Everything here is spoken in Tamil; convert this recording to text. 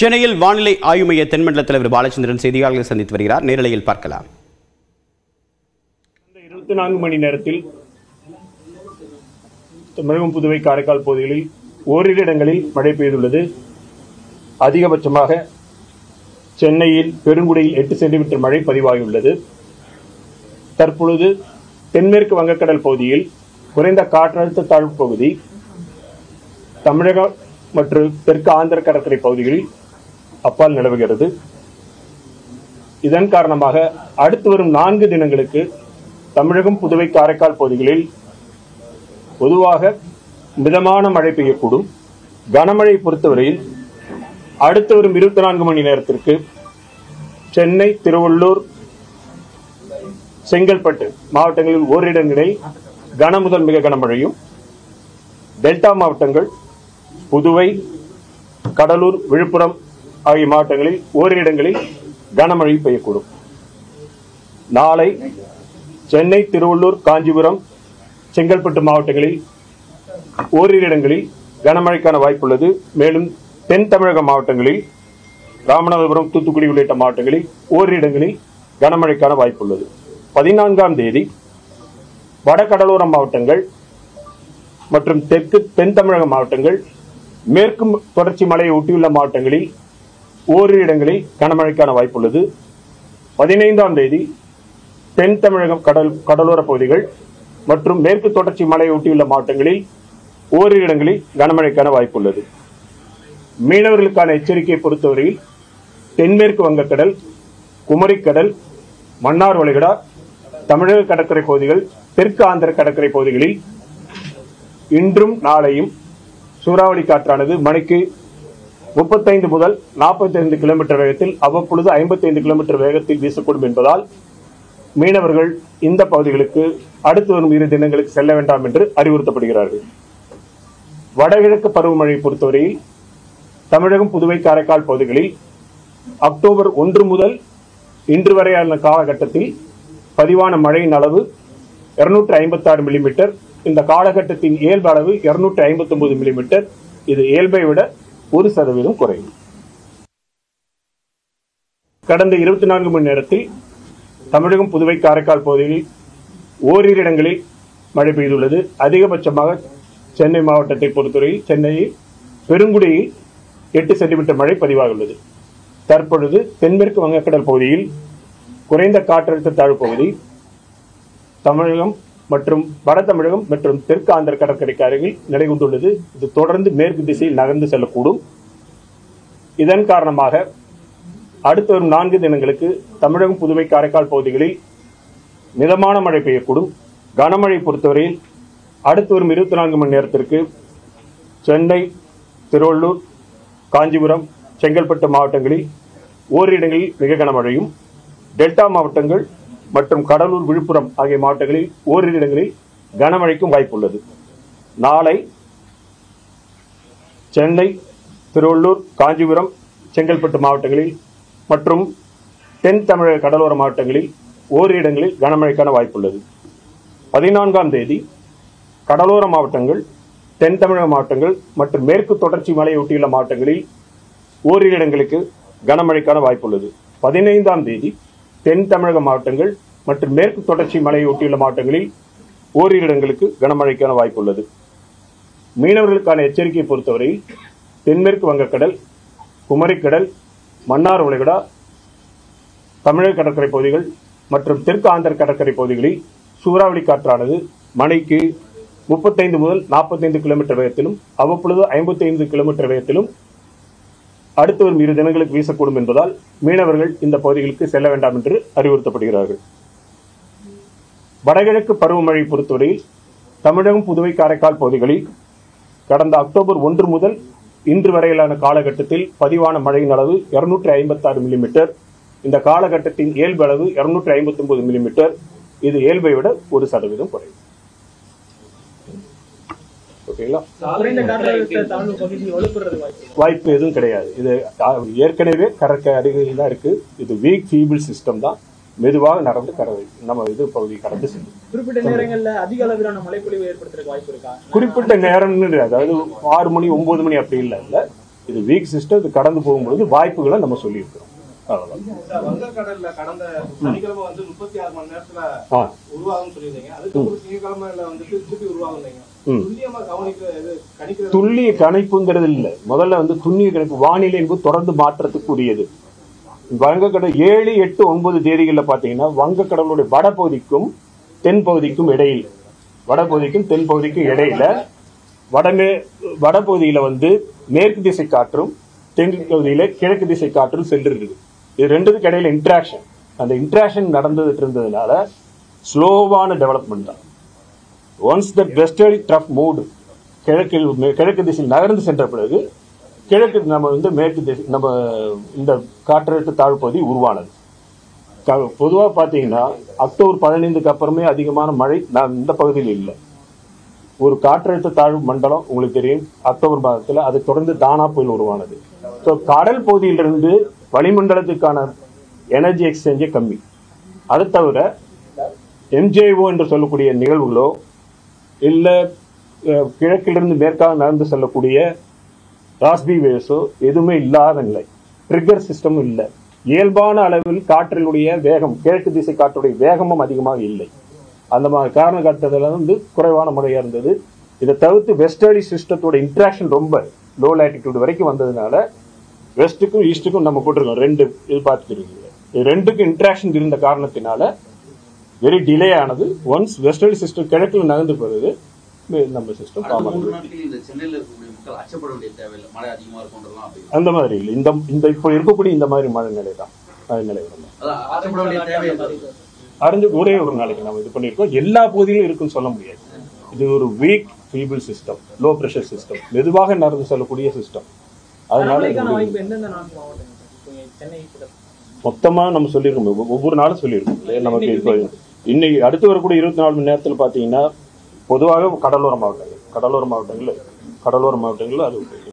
சென்னையில் வானிலை ஆய்வு மைய தென்மண்டல தலைவர் பாலச்சந்திரன் செய்தியாளர்களை சந்தித்து வருகிறார். நேரலையில் பார்க்கலாம். இருபத்தி நான்கு மணி நேரத்தில் தமிழகம் புதுவை காரைக்கால் பகுதிகளில் ஓரிரு இடங்களில் மழை பெய்துள்ளது. அதிகபட்சமாக சென்னையில் பெருங்குடியில் எட்டு சென்டிமீட்டர் மழை பதிவாகியுள்ளது. தற்பொழுது தென்மேற்கு வங்கக்கடல் பகுதியில் குறைந்த காற்றழுத்த தாழ்வு பகுதி தமிழக மற்றும் தெற்கு ஆந்திர கடற்கரை பகுதிகளில் அப்பால் நிலவுகிறது. இதன் காரணமாக அடுத்து வரும் நான்கு தினங்களுக்கு தமிழகம் புதுவை காரைக்கால் பகுதிகளில் பொதுவாக மிதமான மழை பெய்யக்கூடும். கனமழை பொறுத்தவரையில் அடுத்து வரும் இருபத்தி நான்கு மணி நேரத்திற்கு சென்னை திருவள்ளூர் செங்கல்பட்டு மாவட்டங்களில் ஓரிடங்களில் கன முதல் மிக கனமழையும் டெல்டா மாவட்டங்கள் புதுவை கடலூர் விழுப்புரம் ஆகிய மாவட்டங்களில் ஓரிரு இடங்களில் கனமழை பெய்யக்கூடும். நாளை சென்னை திருவள்ளூர் காஞ்சிபுரம் செங்கல்பட்டு மாவட்டங்களில் ஓரிரு இடங்களில் கனமழைக்கான வாய்ப்புள்ளது மேலும் தென் தமிழக மாவட்டங்களில் ராமநாதபுரம் தூத்துக்குடி உள்ளிட்ட மாவட்டங்களில் ஓரிரு இடங்களில் கனமழைக்கான வாய்ப்புள்ளது பதினான்காம் தேதி வடகடலோர மாவட்டங்கள் மற்றும் தெற்கு தென் தமிழக மாவட்டங்கள் மேற்கு தொடர்ச்சி மலையை ஒட்டியுள்ள மாவட்டங்களில் ஓரிரு இடங்களில் கனமழைக்கான வாய்ப்புள்ளது. பதினைந்தாம் தேதி தென் தமிழகம் கடல் கடலோர பகுதிகள் மற்றும் மேற்கு தொடர்ச்சி மலையை ஒட்டியுள்ள மாவட்டங்களில் ஓரிரு இடங்களில் கனமழைக்கான வாய்ப்புள்ளது. மீனவர்களுக்கான எச்சரிக்கையை பொறுத்தவரையில் தென்மேற்கு வங்கக்கடல் குமரிக்கடல் மன்னார் வளைகுடா தமிழக கடற்கரை பகுதிகள் தெற்கு ஆந்திர கடற்கரை பகுதிகளில் இன்றும் நாளையும் சூறாவளி காற்றானது மணிக்கு முப்பத்தைந்து முதல் நாற்பத்தைந்து கிலோமீட்டர் வேகத்தில் அவ்வப்பொழுது ஐம்பத்தைந்து கிலோமீட்டர் வேகத்தில் வீசக்கூடும் என்பதால் மீனவர்கள் இந்த பகுதிகளுக்கு அடுத்து வரும் இரு தினங்களுக்கு செல்ல வேண்டாம் என்று அறிவுறுத்தப்படுகிறார்கள். வடகிழக்கு பருவமழை பொறுத்தவரையில் தமிழகம் புதுவை காரைக்கால் பகுதிகளில் அக்டோபர் ஒன்று முதல் இன்று வரையான காலகட்டத்தில் பதிவான மழையின் அளவு இருநூற்றி ஐம்பத்தாறு மில்லிமீட்டர். இந்த காலகட்டத்தின் இயல்பு அளவு இருநூற்றி ஐம்பத்தி ஒன்பது மில்லிமீட்டர். இது இயல்பை விட ஒரு சதவீதம் குறையும். கடந்த இருபத்தி நான்கு மணி நேரத்தில் தமிழகம் புதுவை காரைக்கால் பகுதியில் ஓரிரு இடங்களில் மழை பெய்துள்ளது. அதிகபட்சமாக சென்னை மாவட்டத்தை பொறுத்தவரையில் சென்னையில் பெருங்குடியில் எட்டு சென்டிமீட்டர் மழை பதிவாகியுள்ளது. தற்பொழுது தென்மேற்கு வங்கக்கடல் பகுதியில் குறைந்த காற்றழுத்த தாழ்வு பகுதி தமிழகம் மற்றும் வட தமிழகம் மற்றும் தெற்கு ஆந்திர கடற்கரைக்கு அருகில் நிலை கொண்டுள்ளது. இது தொடர்ந்து மேற்கு திசையில் நகர்ந்து செல்லக்கூடும். இதன் காரணமாக அடுத்து வரும் நான்கு தினங்களுக்கு தமிழகம் புதுவை காரைக்கால் பகுதிகளில் மிதமான மழை பெய்யக்கூடும். கனமழை பொறுத்தவரையில் அடுத்து வரும் இருபத்தி நான்கு மணி நேரத்திற்கு சென்னை திருவள்ளூர் காஞ்சிபுரம் செங்கல்பட்டு மாவட்டங்களில் ஓரிரு இடங்களில் மிக கனமழையும் டெல்டா மாவட்டங்கள் மற்றும் கடலூர் விழுப்புரம் ஆகிய மாவட்டங்களில் ஓரிரு இடங்களில் கனமழைக்கும் வாய்ப்புள்ளது. நாளை சென்னை திருவள்ளூர் காஞ்சிபுரம் செங்கல்பட்டு மாவட்டங்களில் மற்றும் தென் தமிழக கடலோர மாவட்டங்களில் ஓரிரு இடங்களில் கனமழைக்கான வாய்ப்புள்ளது. பதினான்காம் தேதி கடலோர மாவட்டங்கள் தென் தமிழக மாவட்டங்கள் மற்றும் மேற்கு தொடர்ச்சி மலையொட்டியுள்ள மாவட்டங்களில் ஓரிரு இடங்களுக்கு கனமழைக்கான வாய்ப்புள்ளது. பதினைந்தாம் தேதி தென் தமிழக மாவட்டங்கள் மற்றும் மேற்கு தொடர்ச்சி மலையை ஒட்டியுள்ள மாவட்டங்களில் ஓரிரு இடங்களுக்கு கனமழைக்கான வாய்ப்பு உள்ளது. மீனவர்களுக்கான எச்சரிக்கையை பொறுத்தவரையில் தென்மேற்கு வங்கக்கடல் குமரிக்கடல் மன்னார் உலகடா தமிழக கடற்கரை பகுதிகள் மற்றும் தெற்கு ஆந்திர கடற்கரை பகுதிகளில் சூறாவளி காற்றானது மணிக்கு முப்பத்தைந்து முதல் நாற்பத்தைந்து கிலோமீட்டர் வேகத்திலும் அவ்வப்பொழுது ஐம்பத்தைந்து கிலோமீட்டர் வேகத்திலும் அடுத்து வரும் இரு தினங்களுக்கு வீசக்கூடும் என்பதால் மீனவர்கள் இந்த பகுதிகளுக்கு செல்ல வேண்டாம் என்று அறிவுறுத்தப்படுகிறார்கள். வடகிழக்கு பருவமழை பொறுத்தவரையில் தமிழகம் புதுவை காரைக்கால் பகுதிகளில் கடந்த அக்டோபர் ஒன்று முதல் இன்று வரையிலான காலகட்டத்தில் பதிவான மழையின் அளவு இருநூற்றி ஐம்பத்தாறு மில்லிமீட்டர் இந்த காலகட்டத்தின் இயல்பு அளவு இருநூற்றி ஐம்பத்தி ஒன்பது மில்லிமீட்டர் இது இயல்பை விட ஒரு சதவீதம் குறையும் ஓகேங்களா? வாய்ப்பு எதுவும் கிடையாது. இது ஏற்கனவே கடற்கரை அருகில் தான் இருக்கு. இது வீக் ஃபீபிள் சிஸ்டம் தான். மெதுவாக நடந்து கடை நம்ம இது பகுதி கடந்து செல்லும். குறிப்பிட்ட நேரங்கள்ல அதிக அளவிலான மழைப்பொழிவு ஏற்படுத்துறதுக்கு வாய்ப்பு இருக்கா? குறிப்பிட்ட நேரம்னு. அதாவது ஆறு மணி ஒன்பது மணி அப்படி இல்லை. இல்ல. இது வீக் சிஸ்டம் இது கடந்து போகும்பொழுது வாய்ப்புகளை நம்ம சொல்லியிருக்கிறோம். அவ்வளவுதான். சார், வங்கக்கடல்ல கடந்த சனிக்கிழமை வந்து முப்பத்தி ஆறு மணி நேரத்துல ஆ. உருவாகும்னு சொல்லியிருந்தீங்க. அதுக்கப்புறம் திங்கக்கிழமையில வந்துட்டு திருப்பி உருவாகுங்க துல்லிய கணிப்புங்கிறது இல்லை. முதல்ல வந்து துல்லிய கணிப்பு வானிலை என்பது தொடர்ந்து மாற்றத்துக்குரியது. வங்கக்கடல் ஏழு எட்டு ஒன்பது தேதிகளில் பார்த்தீங்கன்னா வங்கக்கடலுடைய வடபகுதிக்கும் தென் பகுதிக்கும் இடையில் வடபகுதிக்கும் தென் பகுதிக்கும் இடையில வடமே வடபகுதியில வந்து மேற்கு திசை காற்றும் தெற்கு பகுதியில கிழக்கு திசை காற்றும் சென்றிருக்குது. இது ரெண்டுத்துக்கு இடையில இன்ட்ராக்ஷன் அந்த இன்ட்ராக்ஷன் நடந்துட்டு இருந்ததுனால ஸ்லோவான டெவலப்மெண்ட் தான். ஒன்ஸ் த வெஸ்டர்லி ட்ரஃப் மூடு கிழக்கில் கிழக்கு திசையில் நகர்ந்து சென்ற பிறகு கிழக்கு நம்ம வந்து மேற்கு திசை நம்ம இந்த காற்றழுத்த தாழ்வு பகுதி உருவானது பொதுவாக பார்த்தீங்கன்னா அக்டோபர் பதினைந்துக்கு அப்புறமே அதிகமான மழை நான் இந்த பகுதியில் இல்லை. ஒரு காற்றழுத்த தாழ்வு மண்டலம் உங்களுக்கு தெரியும். அக்டோபர் மாதத்தில் அது தொடர்ந்து தானா புயல் உருவானது. ஸோ கடல் பகுதியிலிருந்து வளிமண்டலத்துக்கான எனர்ஜி எக்ஸ்சேஞ்சே கம்மி. அது தவிர எம்ஜேஓ என்று சொல்லக்கூடிய நிகழ்வுகளோ இல்லை கிழக்கிலிருந்து மேற்காக நடந்து செல்லக்கூடிய ராஸ்பி வேவ்ஸோ எதுவுமே இல்லாத நிலை. ட்ரிகர் சிஸ்டமும் இல்லை. இயல்பான அளவில் காற்றினுடைய வேகம் கிழக்கு திசை காற்றுடைய வேகமும் அதிகமாக இல்லை. அந்த மாதிரி காரண காட்டுறதுல வந்து குறைவான முறையாக இருந்தது. இதை தவிர்த்து வெஸ்டர்லி சிஸ்டத்தோட இன்ட்ராக்ஷன் ரொம்ப லோ லேட்டிடியூட் வரைக்கும் வந்ததுனால வெஸ்ட்டுக்கும் ஈஸ்ட்டுக்கும் நம்ம போட்டிருக்கோம். ரெண்டு இது பார்த்துருக்கீங்க இது ரெண்டுக்கும் இன்ட்ராக்ஷன் இருந்த காரணத்தினால வெரி டிலே ஆனது. ஒன்ஸ் வெஸ்டர்லி சிஸ்டம் கிழக்கில் நகர்ந்து பிறகு நம்ம சிஸ்டம். அந்த மாதிரி இல்லை. இந்த இந்த இப்போ இருக்கக்கூடிய இந்த மாதிரி மழை நிலை தான். மழை நிலை அறிஞ்சு ஒரே ஒரு நாளைக்கு நம்ம இது பண்ணியிருக்கோம். எல்லா பகுதியிலும் இருக்குன்னு சொல்ல முடியாது. இது ஒரு week feeble system low pressure system மெதுவாக நடந்து செல்லக்கூடிய சிஸ்டம் அதனால மழைக்கான இது வாய்ப்பு எந்தெந்த நான்கு மாவட்டங்கள் இப்போ சென்னை கிட்ட மொத்தமா நம்ம சொல்லியிருக்கோம். ஒவ்வொரு- ஒவ்வொரு நாளும் சொல்லியிருக்கோம்? நமக்கு இப்போ இன்னைக்கு அடுத்து வரக்கூடிய இருபத்தி நாலு மணி நேரத்தில் பார்த்தீங்கன்னா பொதுவாக கடலோர மாவட்டங்கள் கடலோர மாவட்டங்கள் கடலோர மாவட்டங்களில் அது